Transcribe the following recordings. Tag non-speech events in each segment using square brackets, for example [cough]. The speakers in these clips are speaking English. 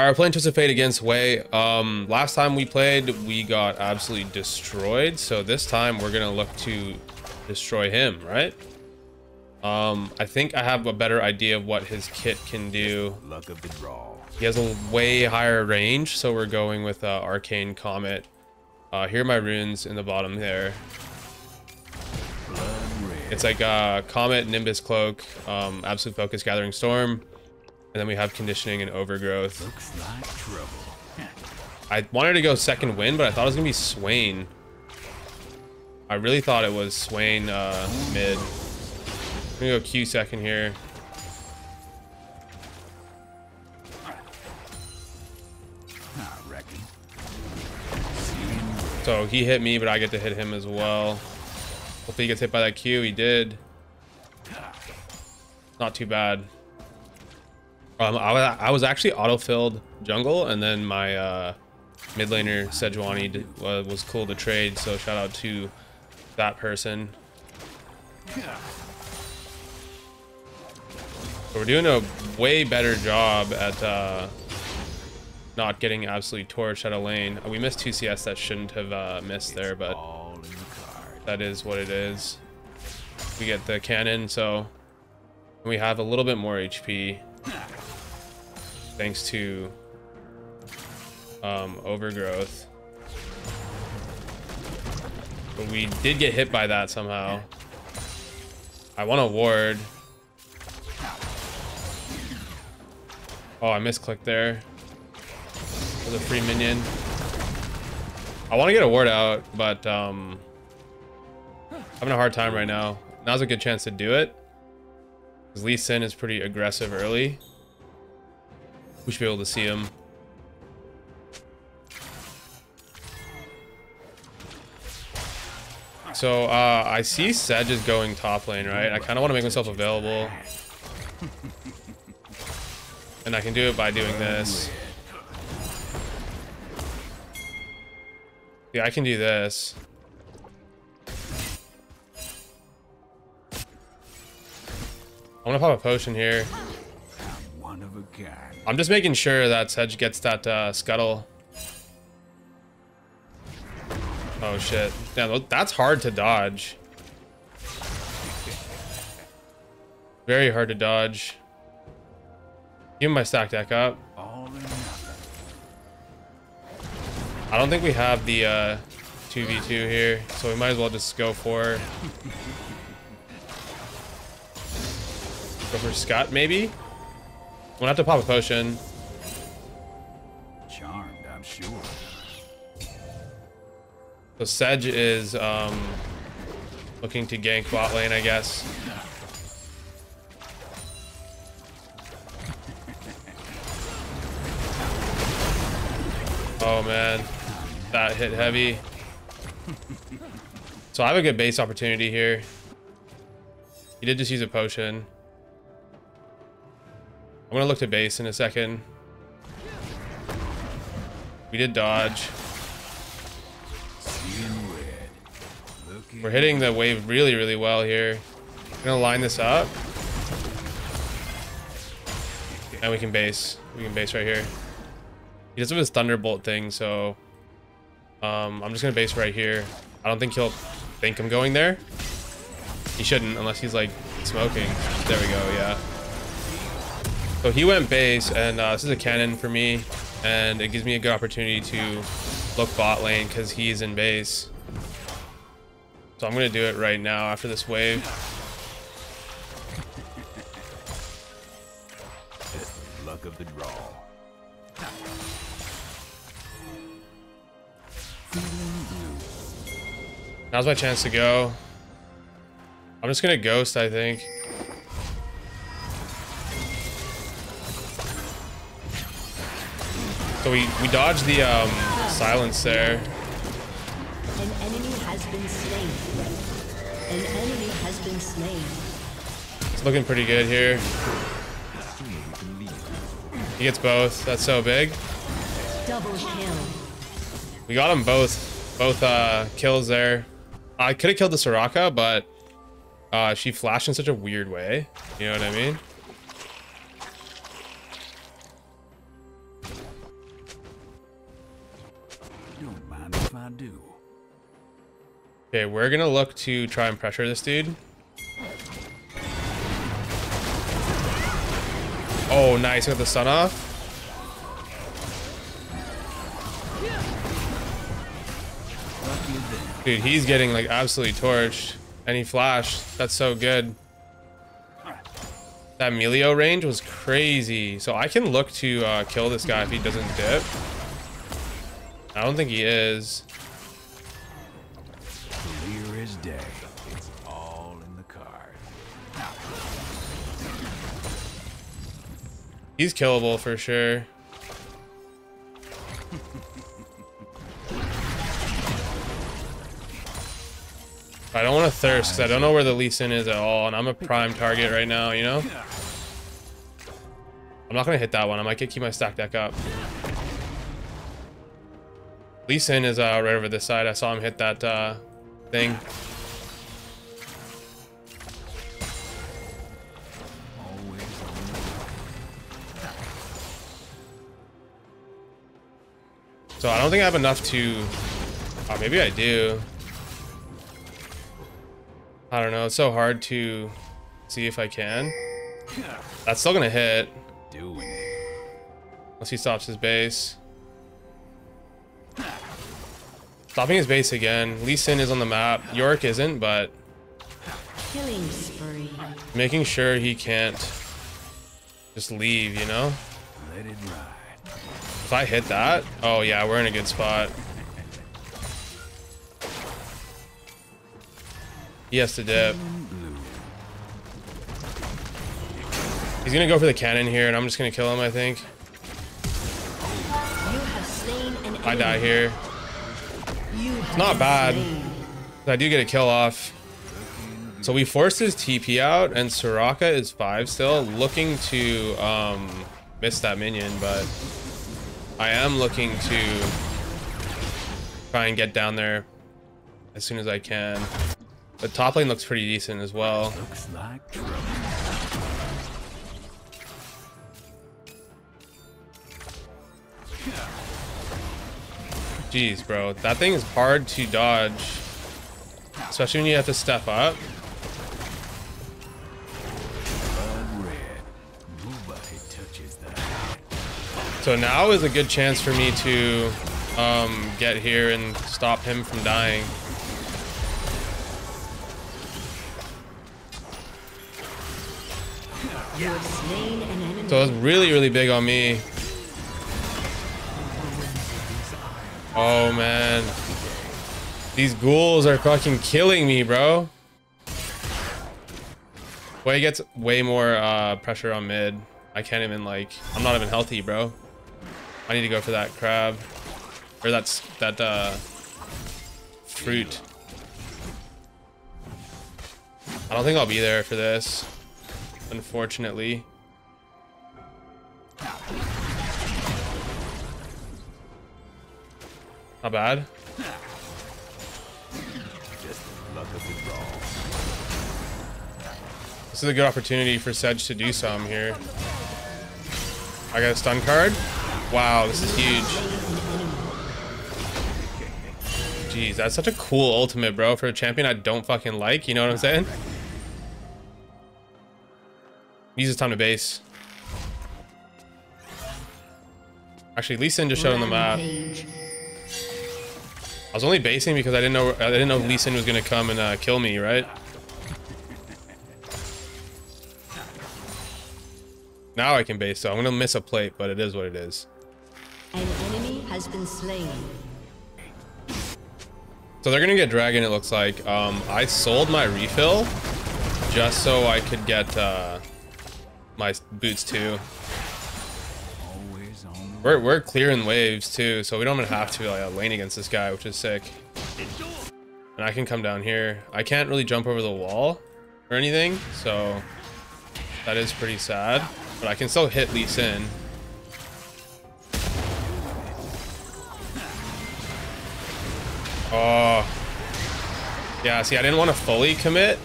All right, playing Twisted Fate against Hwei. Um, last time we played, we got absolutely destroyed. So this time we're gonna look to destroy him, right? Um, I think I have a better idea of what his kit can do. Luck of the draw. He has a way higher range, so we're going with uh, Arcane Comet. Uh, here are my runes in the bottom there. It's like uh, Comet, Nimbus Cloak, um, Absolute Focus, Gathering Storm, and then we have Conditioning and Overgrowth. Looks like trouble. I wanted to go Second Wind, but I thought it was gonna be Swain. I really thought it was Swain uh, mid. I'm gonna go Q second here. So he hit me, but I get to hit him as well. Hopefully he gets hit by that Q. He did. Not too bad. Um, I, wa- I was actually auto-filled jungle, and then my uh, mid laner Sejuani wa- was cool to trade, so shout out to that person. So we're doing a way better job at uh, not getting absolutely torched out of lane. We missed two CS that shouldn't have uh, missed there, but All in the card. that is what it is. We get the cannon, so we have a little bit more HP thanks to um, overgrowth. But we did get hit by that somehow. I want a ward. Oh, I misclicked there. For the free minion. I want to get a ward out, but um, having a hard time right now. Now's a good chance to do it. Lee Sin is pretty aggressive early. We should be able to see him. So, uh, I see Sedge is going top lane, right? I kind of want to make myself available. And I can do it by doing this. Yeah, I can do this. I'm gonna pop a potion here. One of a kind. I'm just making sure that Sedge gets that uh, scuttle. Oh shit. Yeah, that's hard to dodge. Very hard to dodge. Give my stack deck up. All or nothing. I don't think we have the uh, 2v2 here, so we might as well just go for... Go for Scott, maybe? I'm gonna have to pop a potion. Charmed, I'm sure. So Sedge is um, looking to gank bot lane, I guess. Oh man, that hit heavy. So I have a good base opportunity here. He did just use a potion. I'm gonna look to base in a second. We did dodge. We're hitting the wave really, really well here. I'm gonna line this up. And we can base. We can base right here. He does have his Thunderbolt thing, so... Um, I'm just gonna base right here. I don't think he'll think I'm going there. He shouldn't, unless he's, like, smoking. There we go, yeah. So he went base, and uh, this is a cannon for me. And it gives me a good opportunity to look bot lane, because he's in base. So I'm gonna do it right now after this wave. luck of the draw. Now's my chance to go. I'm just gonna ghost, I think. So we, we dodged the um, silence there. An enemy has been slain. An enemy has been slain. It's looking pretty good here. He gets both. That's so big. Double kill. We got them both, both uh, kills there. I could have killed the Soraka, but uh, she flashed in such a weird way. You know what I mean? Do. Okay, we're gonna look to try and pressure this dude. Oh, nice. Got the sun off. Dude, he's getting like absolutely torched. And he flashed. That's so good. That Milio range was crazy. So I can look to uh, kill this guy if he doesn't dip. I don't think he is. He's killable for sure. I don't want to thirst 'cause I don't know where the Lee Sin is at all, and I'm a prime target right now, you know? I'm not going to hit that one. I might get keep my stack deck up. Lee Sin is uh, right over this side. I saw him hit that uh, thing. So I don't think I have enough to... Oh, maybe I do. I don't know. It's so hard to see if I can. That's still going to hit. doing it. Unless he stops his base. Stopping his base again. Lee Sin is on the map. Yorick isn't, but Killing spree. making sure he can't just leave, you know? Let it ride. If I hit that, oh yeah, we're in a good spot. He has to dip. He's gonna go for the cannon here, and I'm just gonna kill him, I think. You have slain an enemy. I die here. Have not bad. I do get a kill off. So we forced his TP out, and Soraka is 5 still, looking to um, miss that minion, but I am looking to try and get down there as soon as I can. The top lane looks pretty decent as well. Looks like trouble. Jeez, bro. That thing is hard to dodge. Especially when you have to step up. So now is a good chance for me to um, get here and stop him from dying. So it's really, really big on me. Oh, man. These ghouls are fucking killing me, bro. Hwei gets way more uh, pressure on mid. I can't even, like... I'm not even healthy, bro. I need to go for that crab. Or that's that, uh... Fruit. I don't think I'll be there for this. Unfortunately. Not bad. This is a good opportunity for Sedge to do some here. I got a stun card. Wow, this is huge. Jeez, that's such a cool ultimate, bro, for a champion I don't fucking like. You know what I'm saying? Use his time to base. Actually, Lee Sin just showed on the map. I was only basing because I didn't know I didn't know Lee Sin was gonna come and uh, kill me, right? Now I can base, so I'm gonna miss a plate, but it is what it is. An enemy has been slain. So they're gonna get dragon. It looks like. Um, I sold my refill just so I could get uh, my boots too. We're we're clearing waves too, so we don't even have to like, lane against this guy, which is sick. And I can come down here. I can't really jump over the wall or anything, so that is pretty sad. But I can still hit Lee Sin. Oh. Yeah, see, I didn't want to fully commit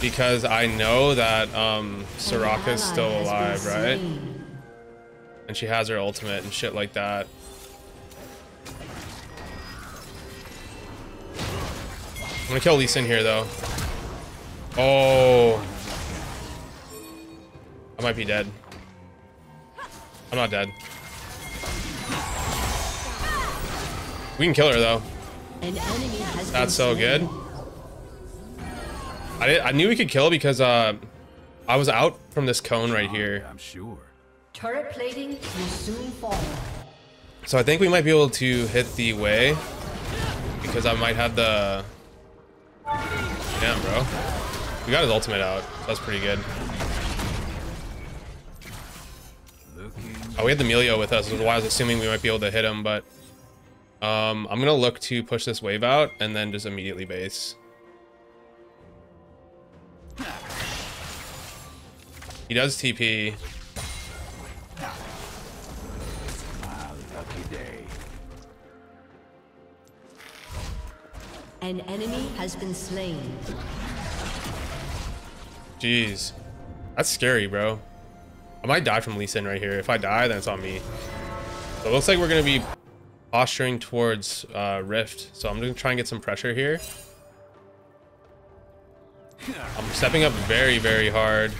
because I know that um, Soraka's still alive, right? And she has her ultimate and shit like that. I'm gonna kill Lee Sin here though. Oh. I might be dead. I'm not dead. We can kill her though. An enemy has That's so slain. good. I, did, I knew we could kill because uh, I was out from this cone right here. I'm sure. Turret plating will soon fall. So I think we might be able to hit the Hwei because I might have the. Damn, bro. We got his ultimate out. So that's pretty good. Oh, we had the Milio with us, which is why I was assuming we might be able to hit him, but um, I'm gonna look to push this wave out and then just immediately base. He does TP. my lucky day. An enemy has been slain. Jeez. That's scary, bro. I might die from Lee Sin right here. If I die, then it's on me. So it looks like we're gonna be posturing towards uh, Rift. So I'm gonna try and get some pressure here. I'm stepping up very, very hard.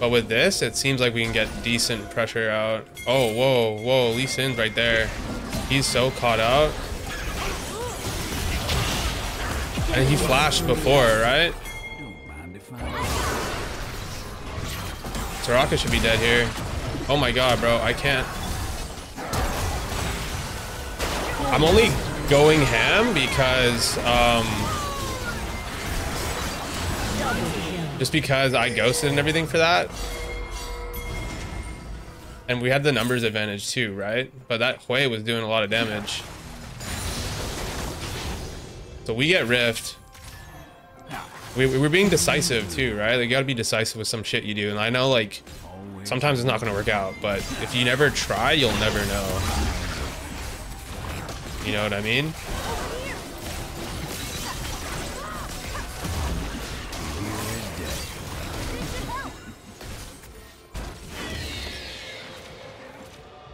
But with this, it seems like we can get decent pressure out. Oh, whoa, whoa, Lee Sin's right there. He's so caught out. And he flashed before, right? Soraka should be dead here. Oh my god, bro. I can't. I'm only going ham because, um... Just because I ghosted and everything for that. And we had the numbers advantage too, right? But that Hwei was doing a lot of damage. So we get Rift. We, we we're being decisive too, right? Like, you gotta be decisive with some shit you do. And I know, like, sometimes it's not gonna work out, but if you never try, you'll never know. You know what I mean?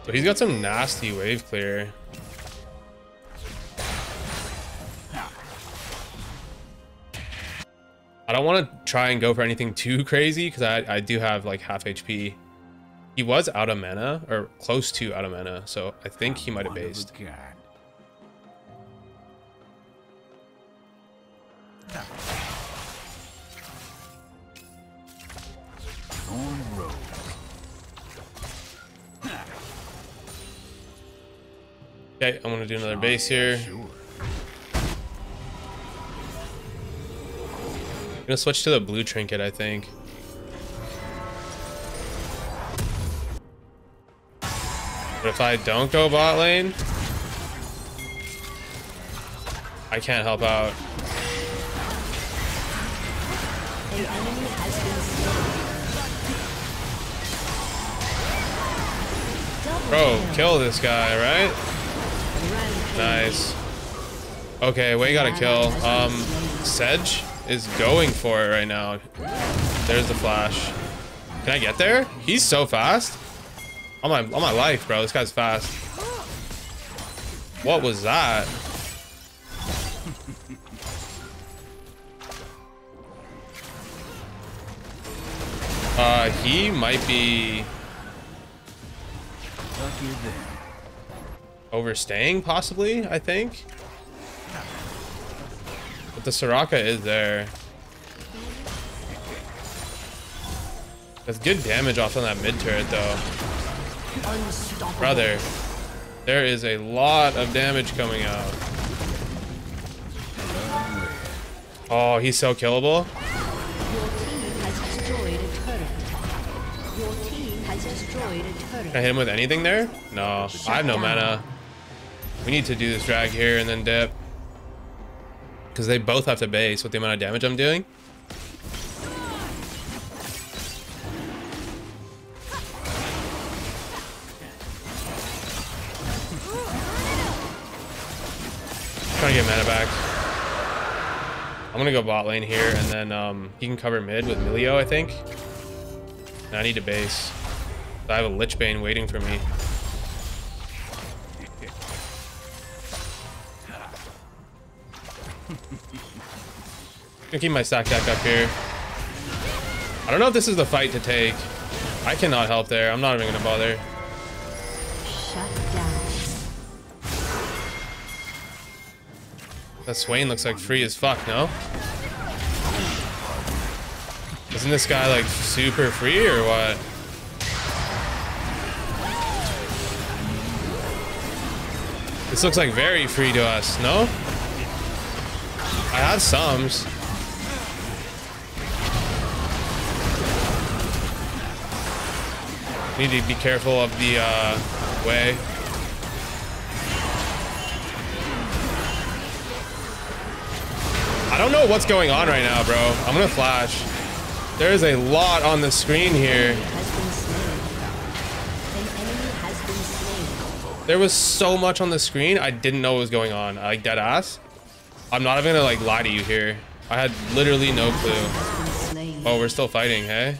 So he's got some nasty wave clear. I don't want to try and go for anything too crazy because I, I do have like half HP. He was out of mana or close to out of mana, so I think he might have based. Okay, I'm gonna do another base here. I'm gonna switch to the blue trinket, I think. But if I don't go bot lane, I can't help out. Bro, kill this guy, right? Nice. Okay, we got a kill. Um, Sedge is going for it right now. There's the flash. Can I get there? He's so fast. On my on my life, bro. This guy's fast. What was that? Uh, he might be Lucky them. overstaying, possibly, I think. But the Soraka is there. That's good damage off on that mid turret, though. Unstoppable. Brother, there is a lot of damage coming out. Oh, he's so killable. Can I hit him with anything there? No, I have no mana. We need to do this drag here and then dip. Because they both have to base with the amount of damage I'm doing. Trying to get mana back. I'm gonna go bot lane here and then um, he can cover mid with Milio, I think. And I need to base. I have a Lich Bane waiting for me. [laughs] gonna keep my stack deck up here. I don't know if this is the fight to take. I cannot help there. I'm not even gonna bother. Shut down. That Swain looks like free as fuck, no? Isn't this guy like super free or what? This looks like very free to us, no? I have sums. Need to be careful of the uh, Hwei. I don't know what's going on right now, bro. I'm gonna flash. There's a lot on the screen here. There was so much on the screen, I didn't know what was going on. Like, dead ass. I'm not even gonna, like, lie to you here. I had literally no clue. Oh, we're still fighting, hey?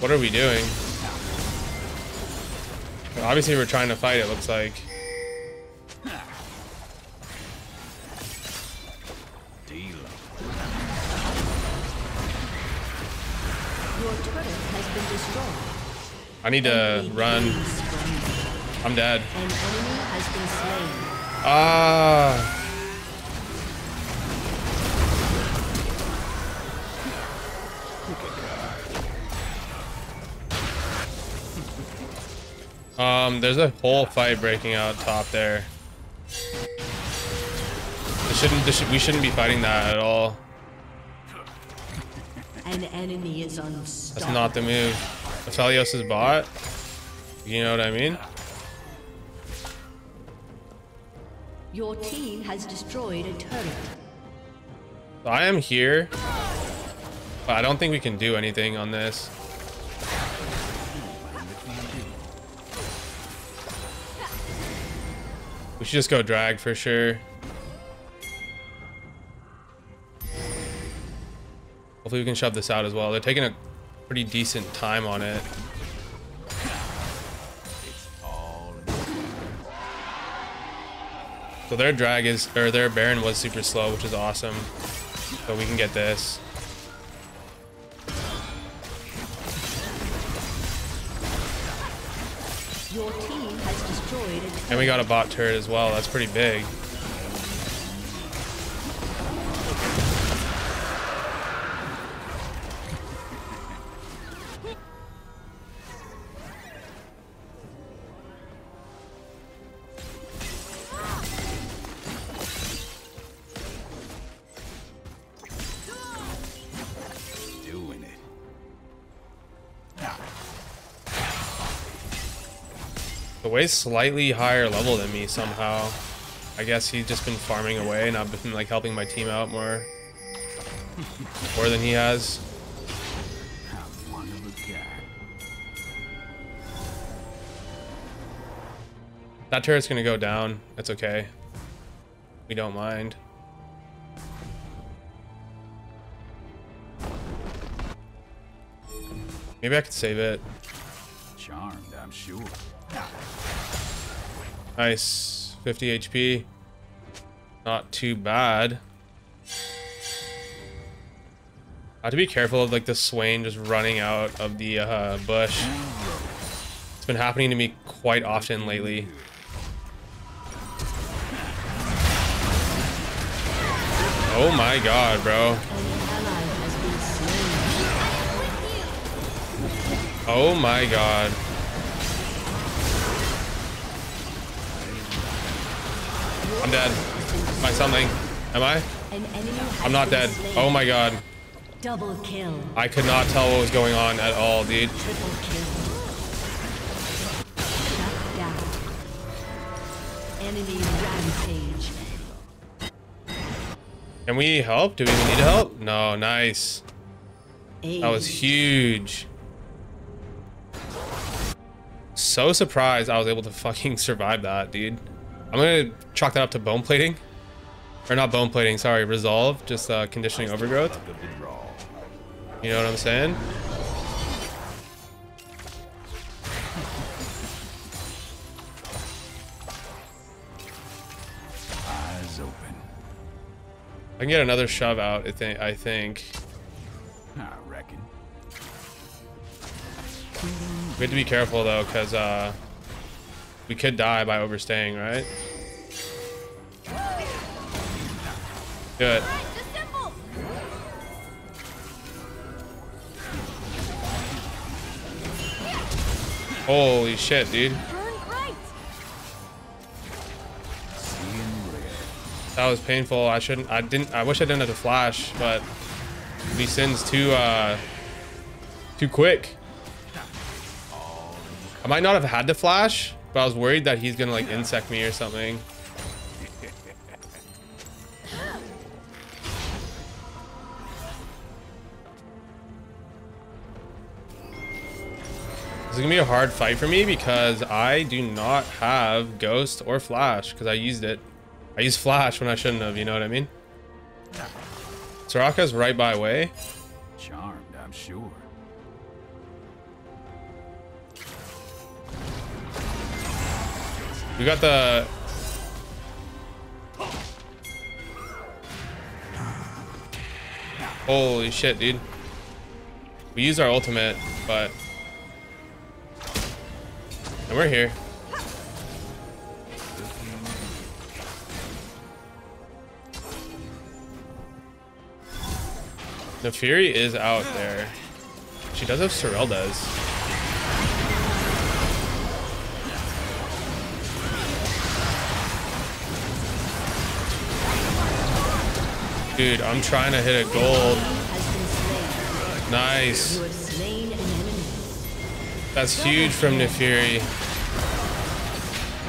What are we doing? Obviously, we're trying to fight, it looks like. I need to run. I'm dead. Ah. Um, there's a whole fight breaking out top there. This shouldn't, this should, we shouldn't be fighting that at all. An enemy is That's not the move. Aphelios is bot. You know what I mean? Your team has destroyed a turret. So I am here. But I don't think we can do anything on this. We should just go drag for sure. Hopefully we can shove this out as well. They're taking a pretty decent time on it. All in the So their drag is, or their Baron was super slow, which is awesome. So we can get this. Your team has destroyed a turret. And we got a bot turret as well. That's pretty big. Hwei's slightly higher level than me somehow. I guess he's just been farming away and I've been like helping my team out more. More than he has. That turret's gonna go down. That's okay. We don't mind. Maybe I could save it. Charmed, I'm sure. Nice. 50 HP. Not too bad. I have to be careful of like the Swain just running out of the uh, bush. It's been happening to me quite often lately. Oh my god, bro. Oh my god. I'm dead. Am I something? Am I? An enemy has I'm not dead. Oh my god. Double kill. I could not tell what was going on at all, dude. Triple kill. Shut down. Enemy rampage. Can we help? Do we need help? No, nice. That was huge. So surprised I was able to fucking [laughs] survive that, dude. I'm gonna chalk that up to bone plating. Or not bone plating, sorry, resolve, just uh, conditioning overgrowth. You know what I'm saying? Eyes open. I can get another shove out, I think I think. Reckon. We have to be careful though, cause uh we could die by overstaying, right? It. Holy shit, dude. That was painful. I shouldn't. I didn't. I wish I didn't have to flash, but Lee Sin's too uh too quick. I might not have had to flash, but I was worried that he's gonna like insect me or something. This is gonna be a hard fight for me because I do not have Ghost or Flash because I used it. I used Flash when I shouldn't have, you know what I mean? Soraka's right by Hwei. Charmed, I'm sure. We got the... Holy shit, dude. We used our ultimate, but... And we're here. The Fury is out there. She does have Sorel Dude, I'm trying to hit a gold. Nice. That's huge from Nafiri.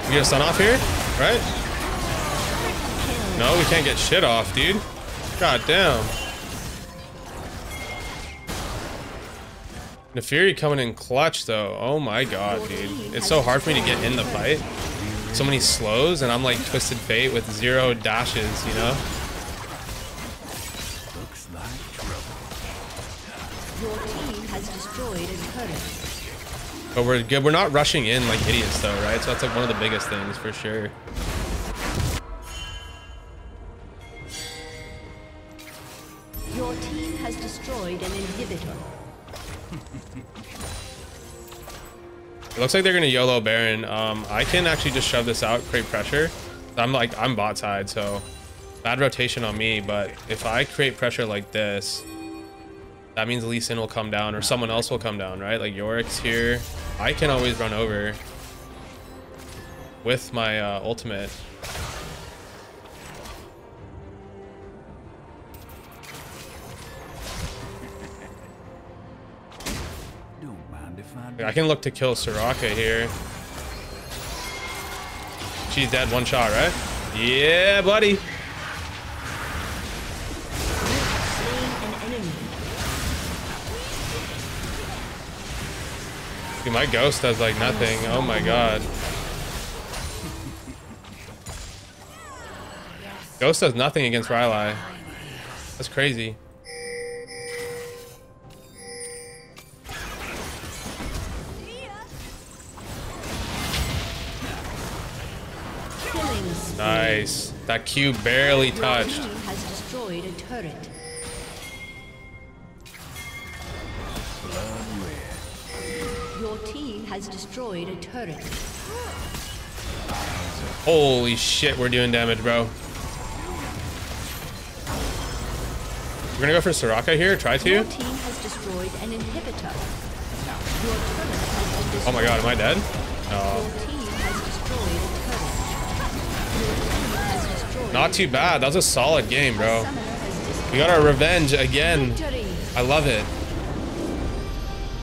We get a stun off here, right? No, we can't get shit off, dude. God damn. Nafiri coming in clutch though. Oh my god, dude. It's so hard for me to get in the fight. So many slows and I'm like Twisted Fate with zero dashes, you know? But we're good. We're not rushing in like idiots though, right? So that's like one of the biggest things for sure. Your team has destroyed an inhibitor. [laughs] It looks like they're gonna YOLO Baron. Um, I can actually just shove this out, create pressure. I'm like, I'm bot side, so bad rotation on me. But if I create pressure like this, that means Lee Sin will come down or someone else will come down, right? Like Yorick's here. I can always run over with my uh, ultimate. [laughs] Don't mind if I do. I can look to kill Soraka here. She's dead, one shot, right? Yeah, buddy. Dude, my ghost does like nothing. Oh my god. Ghost does nothing against Rylai. That's crazy. Nice. That Q barely touched. Has destroyed a turret. Holy shit, we're doing damage, bro. We're gonna go for Soraka here, try Your to. team has destroyed an inhibitor. Your turret has been destroyed. Oh my god, am I dead? No. Your team has destroyed a turret. Your team has destroyed Not too bad. That was a solid game, bro. Summoner has destroyed We got our revenge again. I love it.